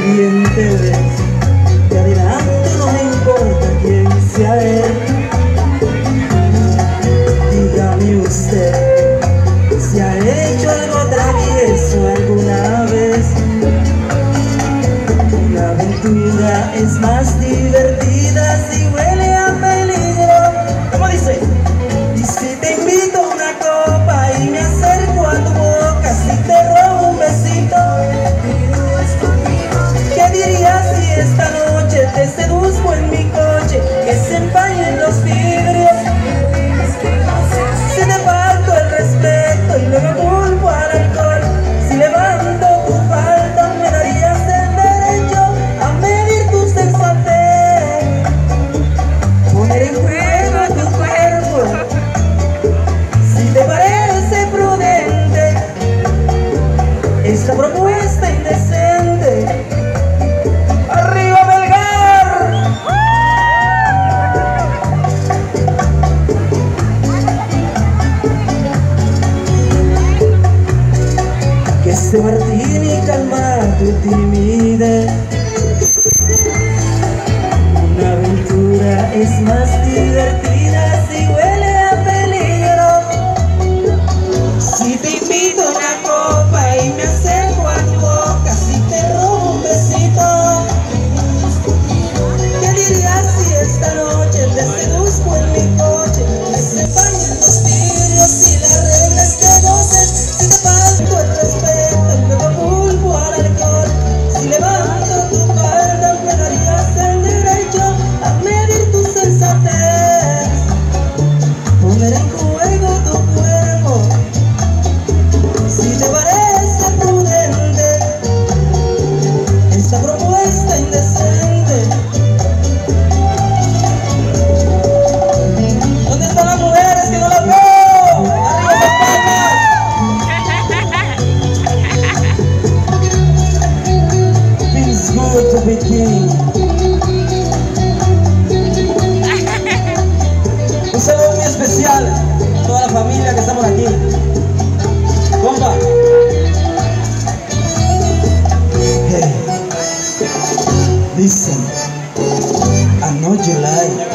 nadie entere Y adelante no me importa quién sea él. Dígame usted. te seduzco este en mi coche, que se empañen los vidrios. Si te falto el respeto y luego culpo al alcohol, si levanto tu falta me darías el derecho a medir tu sensatez. Poner en juego tu cuerpo, si te parece prudente, esta promesa Dice Martini, calma tu timidez Una aventura es más divertida Listen, I'm not your.